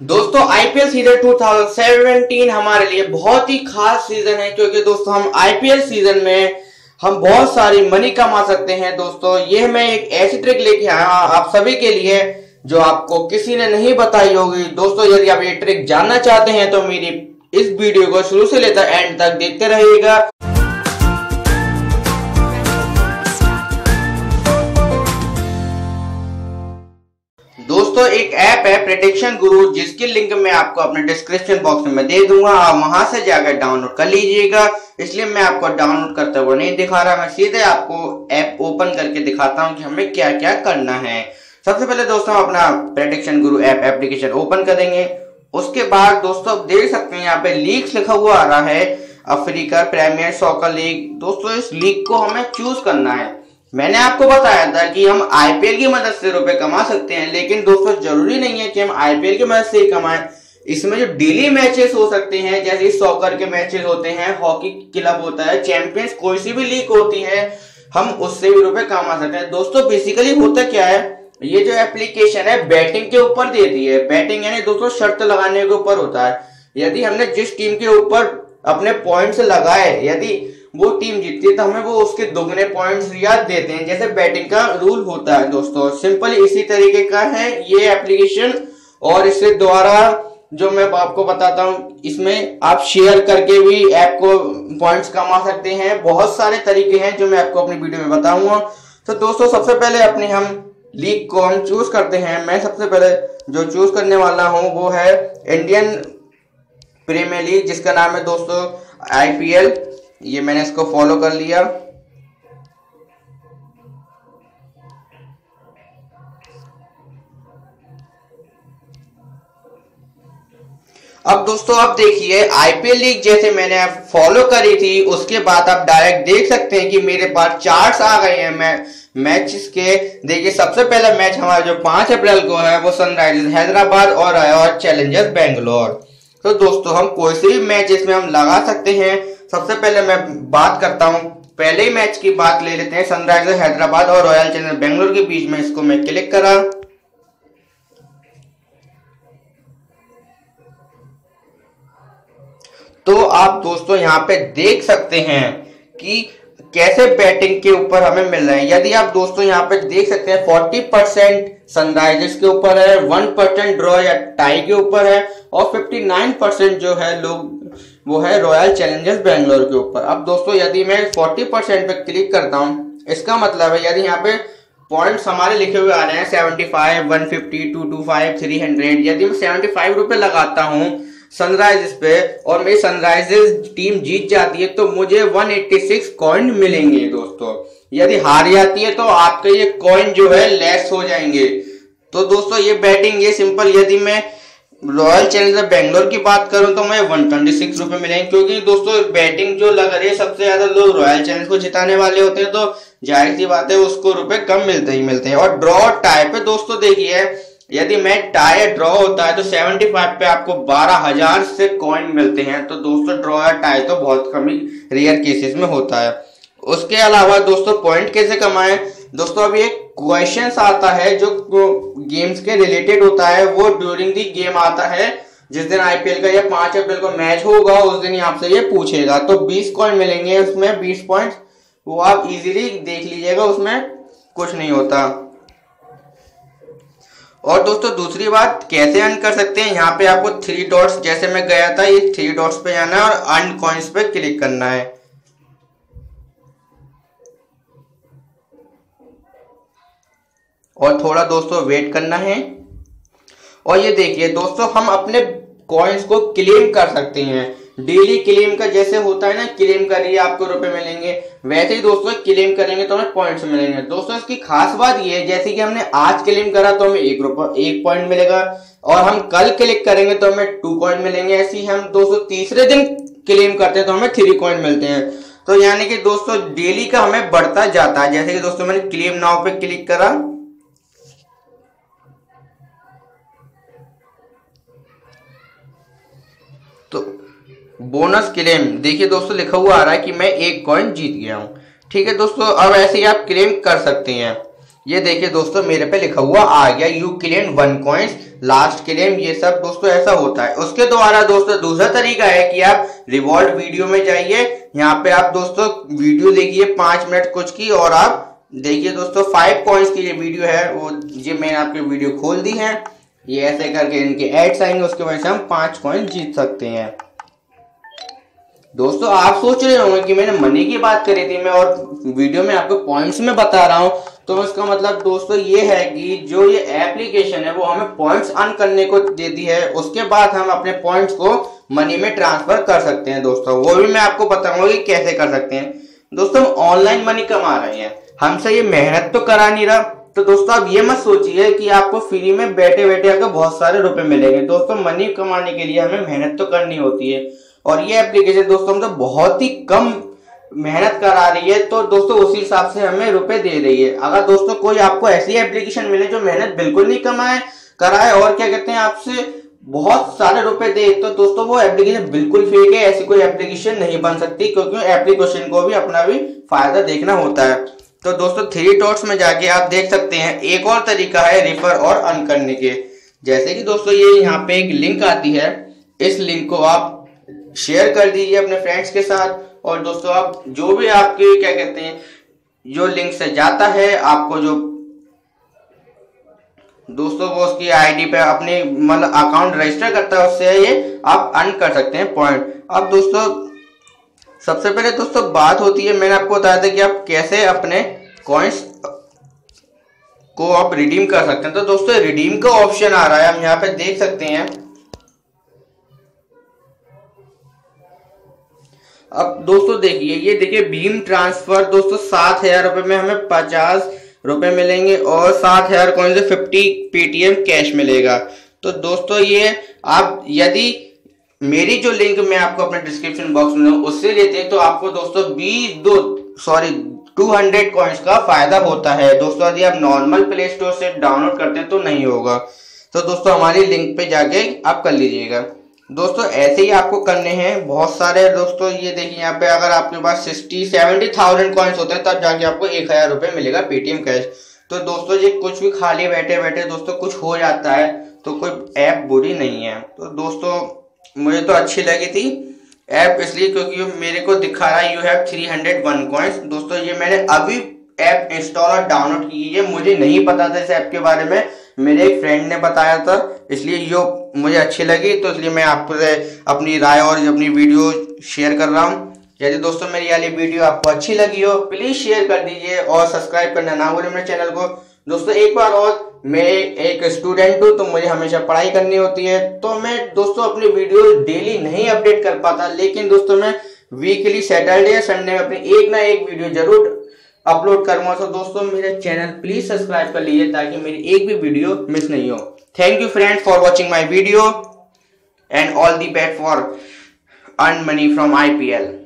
दोस्तों IPL season 2017 हमारे लिए बहुत ही खास सीज़न है, क्योंकि दोस्तों, हम आईपीएल सीज़न में हम बहुत सारी मनी कमा सकते हैं, दोस्तों। ये मैं एक ऐसी ट्रिक लेके आया आप सभी के लिए, जो आपको किसी ने नहीं बताई होगी। दोस्तों, यदि आप ये ट्रिक जानना चाहते हैं तो मेरी इस वीडियो को शुरू से लेकर एंड तक देखते रहिएगा। दोस्तों, एक ऐप है प्रोटेक्शन गुरु जिसकी लिंक मैं आपको अपने डिस्क्रिप्शन बॉक्स में दे दूँगा। आप वहाँ से जाकर डाउनलोड कर लीजिएगा। इसलिए मैं आपको डाउनलोड करते हुए नहीं दिखा रहा, मैं सीधे आपको ऐप ओपन करके दिखाता हूँ कि हमें क्या क्या करना है। सबसे पहले दोस्तों अपना प्रेडिक्शन गुरु ऐप एप्लीकेशन ओपन करेंगे उसके बाद दोस्तों, आप देख सकते हैं यहाँ पे लीग्स लिखा हुआ आ रहा है। अफ्रीका प्रीमियर सॉकर लीग दोस्तों, इस लीग को हमें चूज़ करना है। मैंने आपको बताया था कि हम आईपीएल की मदद से रुपए कमा सकते हैं, लेकिन दोस्तों ज़रूरी नहीं है कि हम आईपीएल की मदद से ही कमाएँ। इसमें जो डेली मैचेस हो सकते हैं, जैसे सॉकर के मैचेस होते हैं हॉकी क्लब होता है चैंपियंस कोई सी भी लीग होती है, हम उससे भी रुपए कमा सकते हैं। दोस्तों बेसिकली होता क्या है? ये जो एप्लीकेशन है बैटिंग के ऊपर देती है। बैटिंग यानी दोस्तों शर्त लगाने के ऊपर होता है। यदि हमने जिस टीम के ऊपर अपने पॉइंट्स लगाए, यदि वो टीम जीतती है तो हमें वो उसके दोगुने पॉइंट्स याद देते हैं। जैसे बैटिंग का रूल होता है दोस्तों सिंपल इसी तरीके का है ये एप्लीकेशन और इसके द्वारा जो मैं आपको बताता हूँ, इसमें आप शेयर करके भी ऐप को पॉइंट्स कमा सकते हैं। बहुत सारे तरीके हैं जो मैं आपको अपनी वीडियो में बताऊँगा। तो दोस्तों, सबसे पहले अपने हम लीग को हम चूज़ करते हैं। मैं सबसे पहले जो चूज़ करने वाला हूँ, वो है इंडियन प्रीमियर लीग जिसका नाम है दोस्तों आईपीएल ये मैंने इसको फॉलो कर लिया। अब दोस्तों, आप देखिए आईपीएल लीग जैसे मैंने फॉलो करी थी, उसके बाद आप डायरेक्ट देख सकते हैं कि मेरे पास चार्ट्स आ गए हैं। मैं मैच के देखिए, सबसे पहला मैच हमारा जो पाँच अप्रैल को है, वो सनराइजर्स हैदराबाद और और चैलेंजर्स बेंगलोर। तो दोस्तों, हम कोई से भी मैच इसमें हम लगा सकते हैं। सबसे पहले मैं बात करता हूँ। पहले ही मैच की बात ले लेते हैं। सनराइजर हैदराबाद और रॉयल चैलेंजर्स बेंगलोर के बीच में इसको मैं क्लिक करा। तो आप दोस्तों यहाँ पे देख सकते हैं कि कैसे बैटिंग के ऊपर हमें मिल रहे हैं। यदि आप दोस्तों यहाँ पे देख सकते हैं 40 परसेंट सनराइजर्स के ऊपर है 1 परसेंट ड्रॉ या टाई के ऊपर है और 59 परसेंट जो है लोग वो है रॉयल चैलेंजर्स बैंगलोर के ऊपर। अब दोस्तों, यदि मैं 40 परसेंट पे क्लिक करता हूँ, इसका मतलब है यदि यहाँ पे पॉइंट्स हमारे लिखे हुए आ रहे हैं seventy five one fifty two two five three hundred यदि मैं सेवेंटी फाइव रुपए लगाता हूँ सनराइजर्स पे और मेरी सनराइजर्स टीम जीत जाती है तो मुझे 186 कॉइन मिलेंगे दोस्तों। यदि हार जाती है तो आपके ये कॉइन जो है लेस हो जाएँगे। तो दोस्तों, ये बैटिंग ये सिंपल यदि मैं रॉयल चैलेंजर बैंगलोर की बात करूँ तो मैं वन ट्वेंटी सिक्स रुपए मिलेंगे, क्योंकि दोस्तों बैटिंग जो लग रही है, सबसे ज़्यादा लोग रॉयल चैलेंज को जिताने वाले होते हैं तो ज़ाहिर सी बात है, उसको रुपए कम मिलते ही मिलते हैं। और ड्रॉ टाई पे दोस्तों देखिए, यदि मैच टाई ड्रॉ होता है तो 75 पे आपको बारह हज़ार से कॉइन मिलते हैं तो दोस्तों ड्रॉ या टाई तो बहुत कम ही रेयर केसेस में होता है। उसके अलावा दोस्तों पॉइंट कैसे कमाए? दोस्तों अभी एक क्वेश्चन आता है जो गेम्स के रिलेटेड होता है, वो ड्यूरिंग दी गेम आता है। जिस दिन आईपीएल का ये पाँच अप्रैल को मैच होगा, उस दिन आपसे ये पूछेगा। तो 20 कॉइन मिलेंगे उसमें 20 पॉइंट वो आप इजीली देख लीजिएगा, उसमें कुछ नहीं होता। और दोस्तों, दूसरी बात, कैसे अर्न कर सकते हैं? यहाँ पे आपको थ्री डॉट्स जैसे मैं गया था, ये थ्री डॉट्स पे जाना है और अर्न कॉइन्स पे क्लिक करना है। और थोड़ा दोस्तों वेट करना है। और ये देखिए, दोस्तों, हम अपने कॉइन्स को क्लेम कर सकते हैं। डेली क्लेम का जैसे होता है ना क्लेम करिए आपको रुपए मिलेंगे। वैसे ही दोस्तों क्लेम करेंगे तो हमें पॉइंट्स मिलेंगे। दोस्तों, इसकी खास बात ये है, जैसे कि हमने आज क्लेम करा तो हमें एक रुपये एक पॉइंट मिलेगा। और हम कल क्लिक करेंगे तो हमें टू पॉइंट मिलेंगे। ऐसे ही हम दोस्तों, तीसरे दिन क्लेम करते हैं तो हमें थ्री पॉइंट मिलते हैं। तो यानी कि दोस्तों डेली का हमें बढ़ता जाता है। जैसे कि दोस्तों, मैंने क्लेम नाव पे क्लिक करा। बोनस क्लेम देखिए दोस्तों लिखा हुआ आ रहा है कि मैं एक कॉइन जीत गया हूँ। ठीक है दोस्तों, अब ऐसे ही आप क्लेम कर सकते हैं। ये देखिए दोस्तों, मेरे पे लिखा हुआ आ गया you claim one coins last claim ये सब दोस्तों ऐसा होता है। उसके द्वारा दोस्तों, दूसरा तरीका है कि आप रिवॉल्ट वीडियो में जाइए, यहाँ पे आप दोस्तों वीडियो देखिए, पाँच मिनट कुछ की, और आप देखिए दोस्तों फाइव कॉइन्स की ये वीडियो है, वो ये मैंने आपकी वीडियो खोल दी है। ये ऐसे करके इनके एड्स आएँगे, उसके वजह से हम पाँच कॉइन जीत सकते हैं। दोस्तों, आप सोच रहे होंगे कि मैंने मनी की बात करी थी, मैं और वीडियो में आपको पॉइंट्स में बता रहा हूँ। तो इसका मतलब दोस्तों, ये है कि जो ये एप्लीकेशन है, वो हमें पॉइंट्स अर्न करने को देती है। उसके बाद हम अपने पॉइंट्स को मनी में ट्रांसफ़र कर सकते हैं दोस्तों। वो भी मैं आपको बताऊँगा कि कैसे कर सकते हैं। दोस्तों, हम ऑनलाइन मनी कमा रहे हैं। हमसे ये मेहनत तो करा नहीं रहा। तो दोस्तों, आप ये मत सोचिए कि आपको फ्री में बैठे बैठे आकर बहुत सारे रुपए मिलेंगे। दोस्तों मनी कमाने के लिए हमें मेहनत तो करनी होती है। और ये एप्लीकेशन दोस्तों मतलब बहुत ही कम मेहनत करा रही है तो दोस्तों उसी हिसाब से हमें रुपए दे रही है। अगर दोस्तों कोई आपको ऐसी एप्लीकेशन मिले जो मेहनत बिल्कुल नहीं कमाए, कराए और क्या कहते हैं आपसे बहुत सारे रुपए दे तो दोस्तों वो एप्लीकेशन बिल्कुल फेक है, ऐसी कोई एप्लीकेशन नहीं बन सकती, क्योंकि एप्लीकेशन को भी अपना भी फ़ायदा देखना होता है। तो दोस्तों थ्री डॉट्स में जाके आप देख सकते हैं, एक और तरीका है रिफर और अन करने के। जैसे कि दोस्तों ये यहाँ पे एक लिंक आती है, इस लिंक को आप शेयर कर दीजिए अपने फ्रेंड्स के साथ। और दोस्तों, आप जो भी आपके, क्या कहते हैं, जो लिंक से जाता है, आपको जो दोस्तों वो उसकी आईडी पे अपने मतलब अकाउंट रजिस्टर करता है, उससे ये आप अर्न कर सकते हैं पॉइंट अब दोस्तों, सबसे पहले दोस्तों बात होती है, मैंने आपको बताया था कि आप कैसे अपने कॉइन्स को आप रिडीम कर सकते हैं। तो दोस्तों रिडीम का ऑप्शन आ रहा है हम यहाँ पे देख सकते हैं। अब दोस्तों देखिए, ये देखिए भीम ट्रांसफ़र दोस्तों सात हज़ार रुपए में हमें पचास रुपए मिलेंगे और सात हज़ार कॉइन से फिफ्टी पेटीएम कैश मिलेगा। तो दोस्तों ये आप यदि मेरी जो लिंक मैं आपको अपने डिस्क्रिप्शन बॉक्स में उससे लेते हैं तो आपको दोस्तों बीस दो सॉरी टू हंड्रेड कॉइन्स का फ़ायदा होता है। दोस्तों यदि आप नॉर्मल प्ले स्टोर से डाउनलोड करते हैं तो नहीं होगा। तो दोस्तों हमारी लिंक पे जाके आप कर लीजिएगा। दोस्तों, ऐसे ही आपको करने हैं बहुत सारे दोस्तों, ये देखिए यहाँ पे अगर आपके पास सिक्सटी सेवेंटी थाउज़ेंड कॉइन्स होते हैं, तब जाके आपको एक हज़ार रुपये मिलेगा पेटीएम कैश तो दोस्तों, ये कुछ भी खाली बैठे बैठे दोस्तों, कुछ हो जाता है तो कोई ऐप बुरी नहीं है। तो दोस्तों, मुझे तो अच्छी लगी थी ऐप इसलिए क्योंकि मेरे को दिखा रहा है you have three hundred one coins दोस्तों, ये मैंने अभी ऐप इंस्टॉल और डाउनलोड की है मुझे नहीं पता था इस ऐप के बारे में, मेरे एक फ्रेंड ने बताया था, इसलिए यो मुझे अच्छी लगी तो इसलिए मैं आपको अपनी राय और अपनी वीडियो शेयर कर रहा हूँ। यदि दोस्तों मेरी वाली वीडियो आपको अच्छी लगी हो प्लीज़ शेयर कर दीजिए और सब्सक्राइब करना ना भूलें मेरे चैनल को। दोस्तों, एक बार और, मैं एक स्टूडेंट हूँ तो मुझे हमेशा पढ़ाई करनी होती है तो मैं दोस्तों अपनी वीडियो डेली नहीं अपडेट कर पाता, लेकिन दोस्तों मैं वीकली सैटरडे या संडे में अपनी एक ना एक वीडियो ज़रूर अपलोड करूँगा। तो दोस्तों, मेरे चैनल प्लीज़ सब्सक्राइब कर लीजिए, ताकि मेरी एक भी वीडियो मिस नहीं हो। Thank you friends for watching my video and all the bet for earn money from IPL.